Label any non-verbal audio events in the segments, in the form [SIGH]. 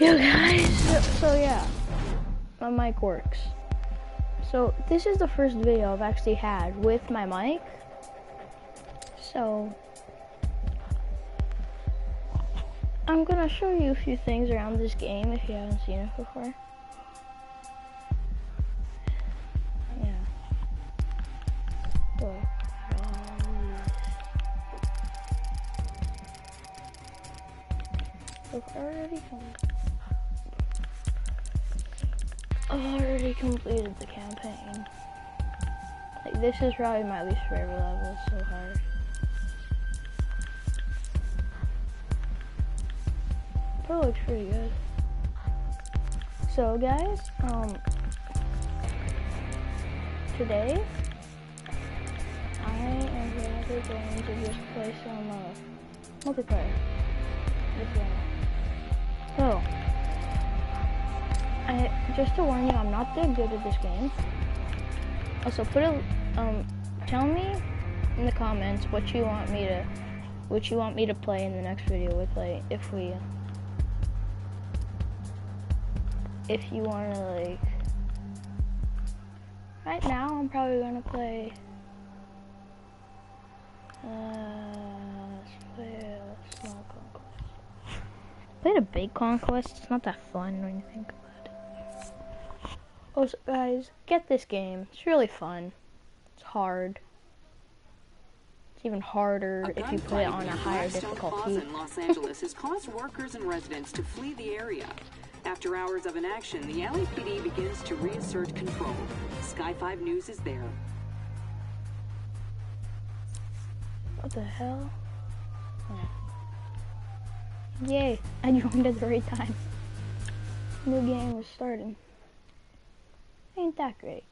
Yo guys, so, yeah, my mic works. So this is the first video I've actually had with my mic. So I'm gonna show you a few things around this game if you haven't seen it before. Yeah. So, um, I've already completed the campaign. Like this is probably my least favorite level. So hard. It looks pretty good. So guys, um, today I am going to just play some uh, multiplayer. So, I just to warn you, I'm not that good at this game. Also, put a um, tell me in the comments what you want me to, what you want me to play in the next video with, like if we if you want to like right now I'm probably gonna play uh let's play a small conquest played a big conquest it's not that fun when you think also guys get this game it's really fun it's hard it's even harder if you play it on a higher difficulty in Los Angeles has caused workers and residents to flee the area after hours of inaction, the LAPD begins to reassert control. Sky 5 News is there. What the hell? Yay, [LAUGHS] I joined at the right time. New game was starting. Ain't that great.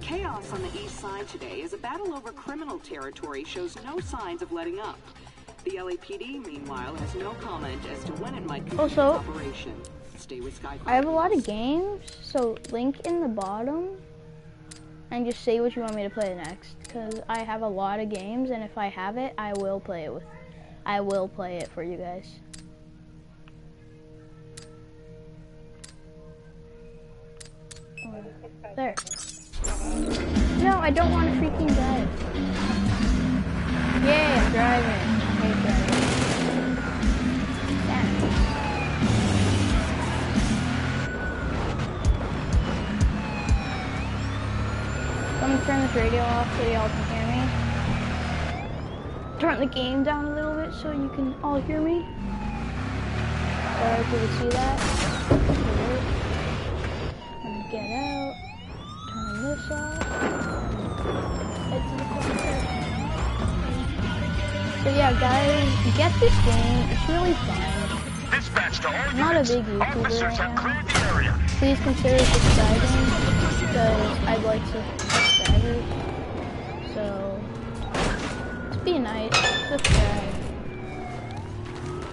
Chaos on the east side today as a battle over criminal territory shows no signs of letting up. The LAPD, meanwhile, has no comment as to when it might complete also, operation. Stay with Sky I have a lot of games, so link in the bottom and just say what you want me to play next. Because I have a lot of games, and if I have it, I will play it with. I will play it for you guys. There. No, I don't want to freaking drive. Yay, I'm driving. Let me turn this radio off so y'all can hear me. Turn the game down a little bit so you can all hear me. Sorry if you can see that. Get out. Turn this off. So yeah, guys, get this game. It's really fun. Dispatch to all not a big YouTuber right have now. the area. Please consider subscribing because I'd like to subscribers. So just be nice, subscribe.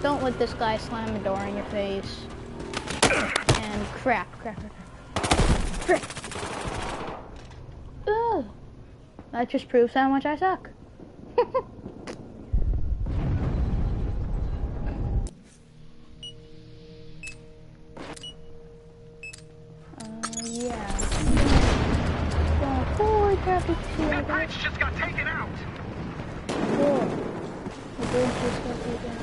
Don't let this guy slam the door in your face. And crap, crap, crap, Crap. Ugh. That just proves how much I suck. Uh, yeah. So, holy crap, it's here. The bridge just got taken out. Cool. The bridge just got taken out.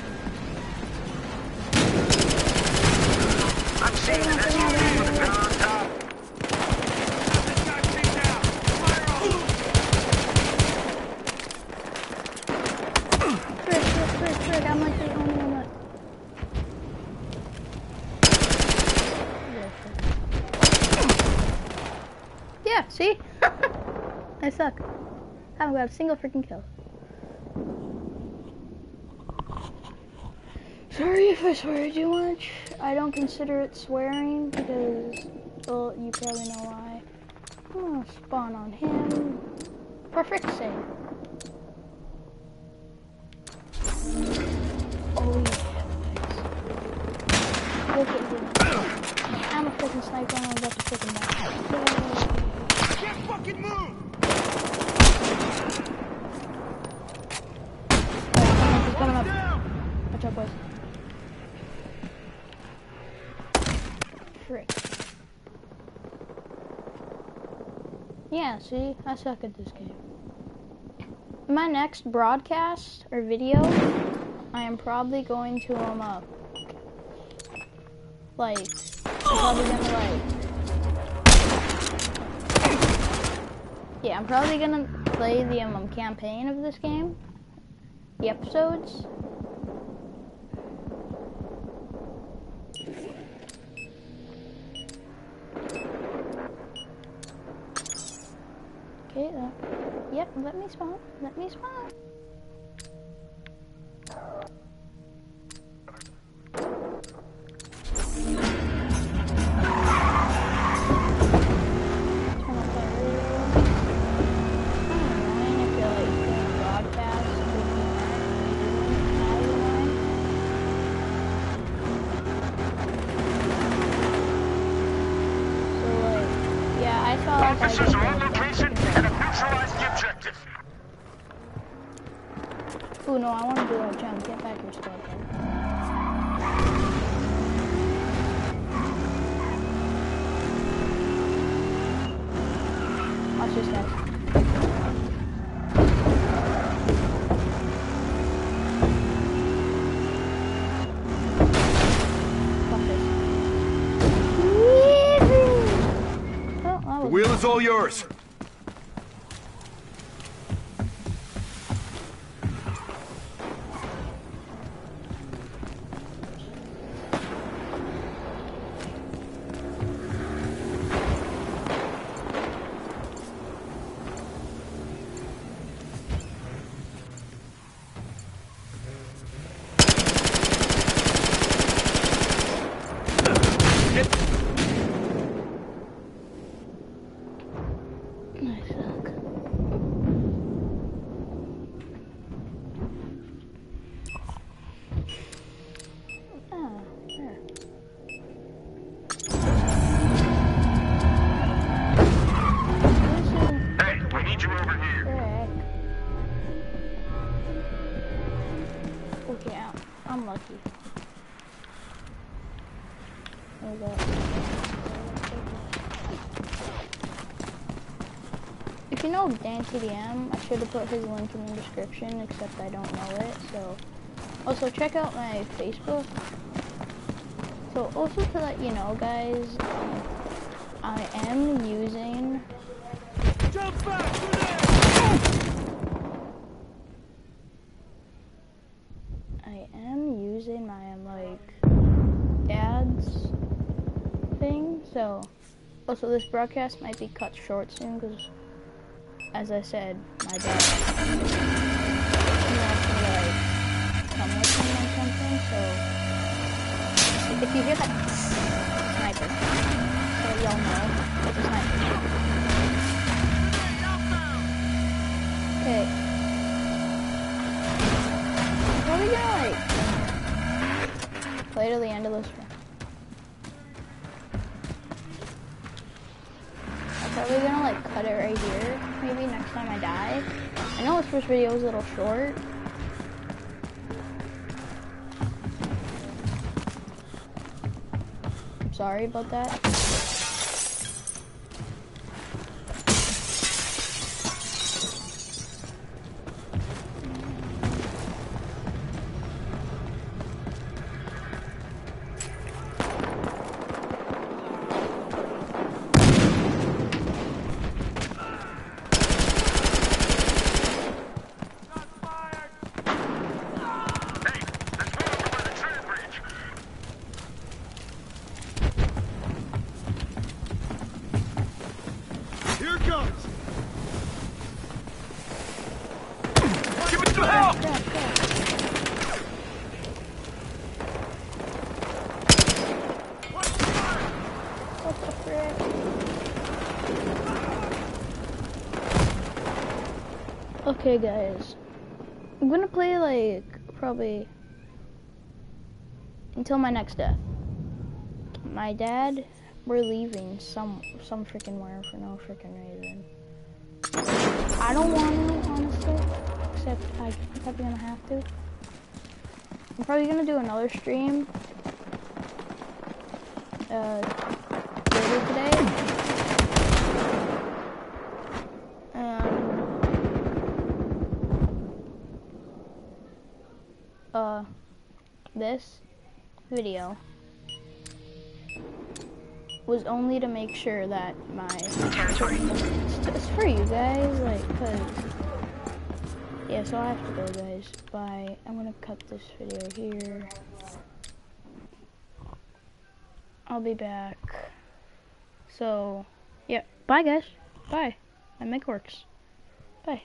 I'm seeing an SUV with a gun on top. This guy's beat down. Fire on. Frick, frick, frick, frick, I'm like the only one that... Yeah, see? I suck. I Haven't grabbed a single freaking kill. Sorry if I swear too much. I don't consider it swearing because, well, you probably know why. I'm gonna spawn on him. For frick's sake. Oh yeah. Look at him. I'm a freaking sniper and I'm about to freaking die. Can't fucking move. Yay. He's coming up. Down. Watch out, boys. Yeah, see, I suck at this game. My next broadcast or video, I am probably going to um up. Like, I'm probably gonna like. Yeah, I'm probably gonna play the um, campaign of this game, the episodes. Okay, uh, yep, let me spawn, let me spawn. Radio. Kinda annoying if you're like doing broadcasts with the ad annoying. So like, yeah, I saw like I Officers did are on the location and have neutralized the objective. Ooh, no, I want to do a jump. Get back squad. bud. Watch this, guys. Watch this. Whee-hoo! That The wheel is all yours. I'm, I'm lucky. Where's that? If you know Dan TDM, I should have put his link in the description, except I don't know it, so. Also, check out my Facebook. So, also to let you know, guys, um, I am using. Jump back! I am using my, um, like, dad's thing, so. Also, this broadcast might be cut short soon, because, as I said, my dad. Wants to, like, come with him or something, so. If you hear that sniper, so y'all know, it's a sniper. Okay. I'm probably gonna like play to the end of this. I'm probably gonna like cut it right here, maybe next time I die. I know this first video was a little short. I'm sorry about that. Hey, there's one over by the train bridge. Here it comes. Give me some help. Crap, crap. What the frick? Okay, guys. I'm gonna play like probably until my next death. My dad, we're leaving some some freaking where for no freaking reason. I don't want to, honestly, except I'm probably gonna have to. I'm probably gonna do another stream. Uh, uh, this video was only to make sure that my Territory. it's, for you guys, like, cause yeah. So I have to go, guys. Bye. I'm gonna cut this video here. I'll be back. So, yeah. Bye, guys. Bye. My mic works. Bye.